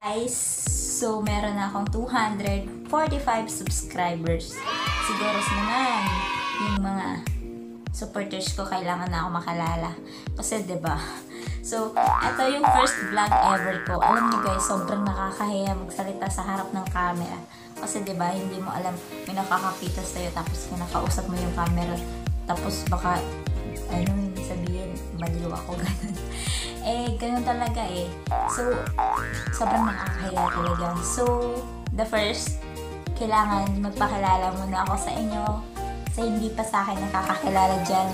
Guys, so meron na akong 245 subscribers. Siguro naman yung mga supporters ko kailangan na ako makalala. Kasi 'di ba? So, ito yung first vlog ever ko. Alam niyo guys, sobrang nakakahiya magsalita sa harap ng camera. Kasi 'di ba, hindi mo alam may nakakakita sa iyo tapos kinakausap mo yung camera. Tapos baka ano yung sabihin, baliw ako ganun. Eh, ganun talaga eh. So, sobrang nakakahiya talaga. So, the first, kailangan magpakilala muna ako sa inyo. Sa hindi pa sa akin nakakakilala dyan,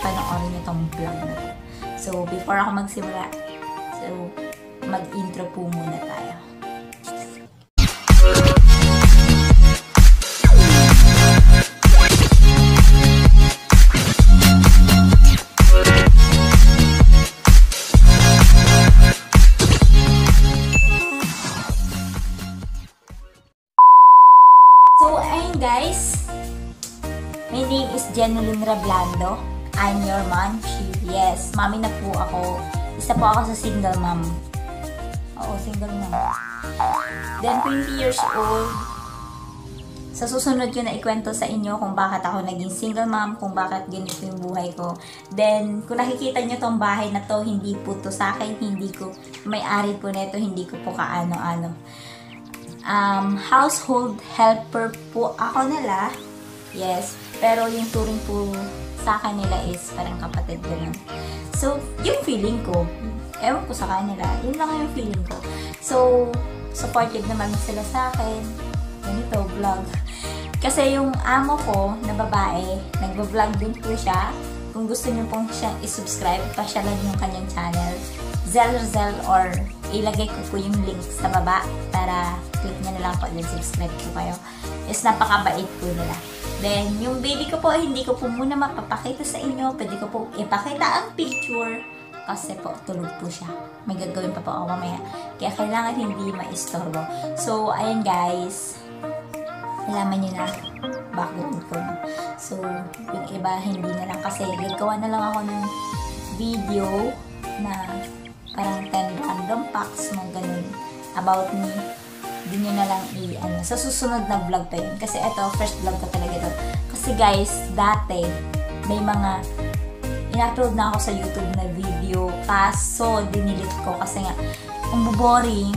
panoorin niyo tong vlog na. So, before ako magsimula, so, mag-intro po muna tayo. Jeneline Rablando. I'm your mom. She, yes, mami na po ako. Isa po ako sa single mom. Oo, single mom. Then, 20 years old. Sa susunod ko na ikwento sa inyo kung bakit ako naging single mom, kung bakit ganito yung buhay ko. Then, kung nakikita nyo tong bahay na to, hindi po to sa akin, hindi ko, may-ari po nito, hindi ko po kaano-ano um, household helper po ako nila. Yes. Pero yung turing po sa kanila is parang kapatid ganun. So, yung feeling ko, ewan ko sa kanila, yun lang yung feeling ko. So, supportive naman sila sa akin. Ganito, vlog. Kasi yung amo ko na babae, nagbo-vlog din po siya. Kung gusto niyo pong siyang isubscribe, pasyalan yung kanyang channel. Zelzel or ilagay ko po yung link sa baba para click nyo na lang po din subscribe po kayo. Is napakabait po nila. Then, yung baby ko po, hindi ko po muna mapapakita sa inyo. Pwede ko po ipakita ang picture kasi po tulog po siya. May gagawin pa po ako mamaya. Kaya kailangan hindi maistorbo. So, ayun guys. Alaman nyo na background ko. So, yung iba hindi na lang kasi gagawa na lang ako ng video na parang 10 random facts, mga ganun, about me. Hindi nyo na lang i, ano, sa susunod na vlog pa yun. Kasi ito, first vlog ko talaga ito. Kasi guys, dati, may mga, in-upload na ako sa YouTube na video, kaso, dinilit ko kasi nga, ang boring.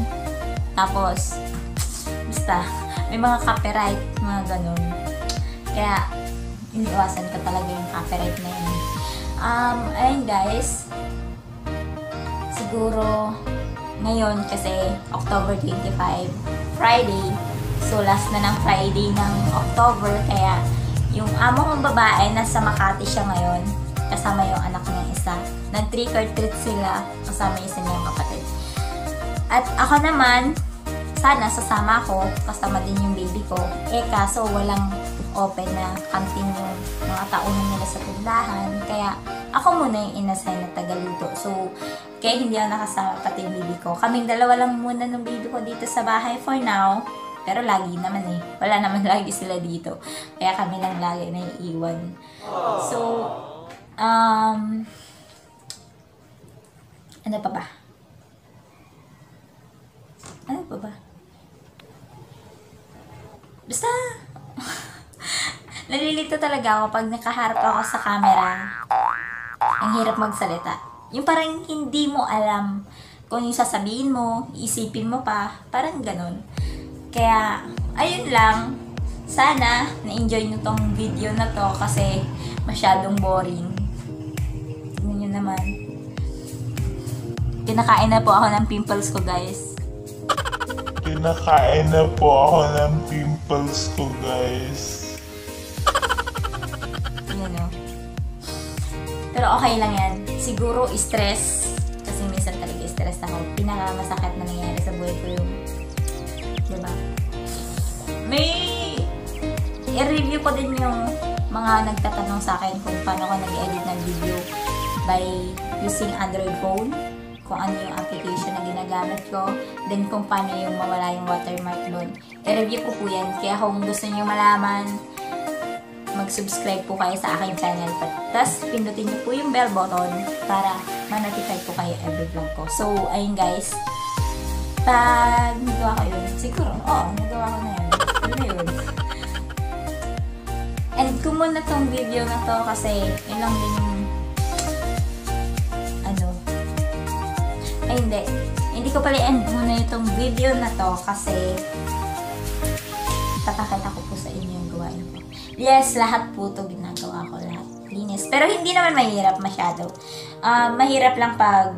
Tapos, basta, may mga copyright, mga ganun. Kaya, iniwasan ko talaga yung copyright na yun. Um, ayun guys, siguro ngayon kasi October 25, Friday. So last na ng Friday ng October kaya yung amo kong babae nasa Makati siya ngayon kasama yung anak niyang isa. Nag-trick or treat sila kasama isa niyang kapatid. At ako naman, sana sasama ako kasama din yung baby ko. Eh kaso walang open na canteen yung mga taunan nila sa tindahan. Kaya ako muna yung inassign na tagaluto. So, kaya hindi ako nakasama pati yung baby ko. Kaming dalawa lang muna ng baby ko dito sa bahay for now. Pero lagi naman eh. Wala naman lagi sila dito. Kaya kami lang lagi na iiwan. So, um, ano pa ba? Nalilito talaga ako pag nakaharap ako sa camera. Ang hirap magsalita. Yung parang hindi mo alam kung yung sasabihin mo, isipin mo pa, parang ganun. Kaya, ayun lang. Sana, na-enjoy nyo tong video na to kasi masyadong boring. Tignan nyo naman. Kinakain na po ako ng pimples ko, guys. Kinakain na po ako ng pimples ko, guys. No? Pero okay lang yan. Siguro stress. Kasi minsan talaga stress ako. Pinakamasakit na nangyayari sa buhay ko yung... Diba? May... I-review ko din yung mga nagtatanong sa akin kung paano ko nag-edit ng video by using Android phone kung ano yung application na ginagamit ko, then kung paano yung mawala yung watermark doon. I-review ko po yan. Kaya kung gusto niyo malaman, mag-subscribe po kayo sa aking channel. Tapos, pindutin niyo po yung bell button para ma-notify po kayo every vlog ko. So, ayun guys. pag nagawa ko yun, siguro, oo, nagawa ko na yun. Na yun. And kung muna tong video na to kasi yun lang din yung ano ay hindi hindi ko pala end muna itong video na to kasi papakita ko Yes, lahat po to ginagawa ko lahat. Linis. Pero hindi naman mahirap masyado. Ah, mahirap lang pag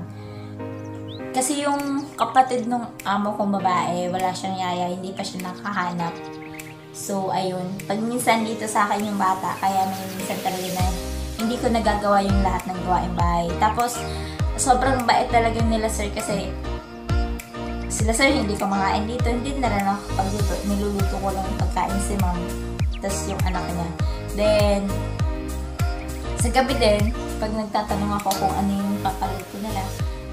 kasi yung kapatid nung amo kong babae, wala siyang yaya, hindi pa siya nakahanap. So, ayun. Pag minsan dito sa akin yung bata, kaya minsan talaga na hindi ko nagagawa yung lahat ng gawaing bahay. Tapos, sobrang bait talaga nila sir kasi sila sir hindi ko makain dito. Hindi na rin ako pagluto. Niluluto ko lang yung pagkain si ma'am. Tapos yung anak niya. Then, sa gabi din, pag nagtatanong ako kung ano yung papaluto nila,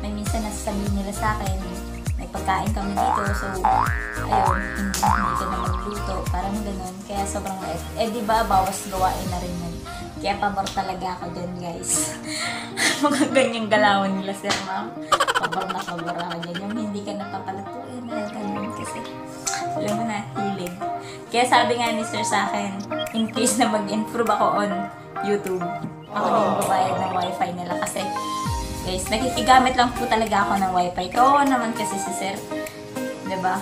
may minsan nasasabihin nila sa akin, may pagkain kami dito. So, ayun, hindi, hindi ka na magluto. Parang ganun. Kaya sobrang bait. Eh, di ba, bawas gawain na rin yun. Kaya pabor talaga ako dyan, guys. Mga ganyang galawan nila, sir, ma'am. Pabor na pabor ako dyan. Yung hindi ka napapalutuin na ganun. Kasi, alam mo na, hilig. Kaya sabi nga ni sir sa akin, in case na mag-improve ako on YouTube, ako yung babayad ng wifi nila. Kasi, guys, nakikigamit lang po talaga ako ng wifi. Kawawa naman kasi si sir. ba?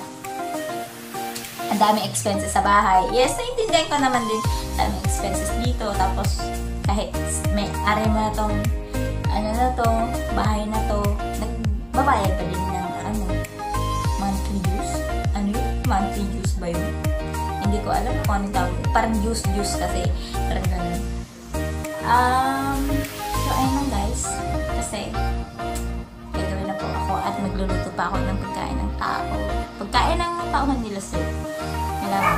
Ang daming expenses sa bahay. Yes, naiintindihan ko naman din daming expenses dito. Tapos, kahit may ari mo na tong ano na to, bahay na to, nagbabayad pa din Ko alam kung ano tawag. Parang dues kasi. Parang ganun. Um, so, ayun lang guys. Kasi, gagawin na po ako at magluluto pa ako ng pagkain ng tao. Pagkain ng tauhan nila sir. Wala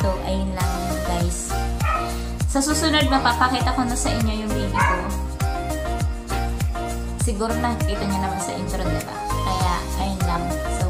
So, ayun lang guys. Sa susunod, mapapakita ko na sa inyo yung baby ko. Siguro nakikita niyo naman sa intro, diba? Kaya, ayun lang. So,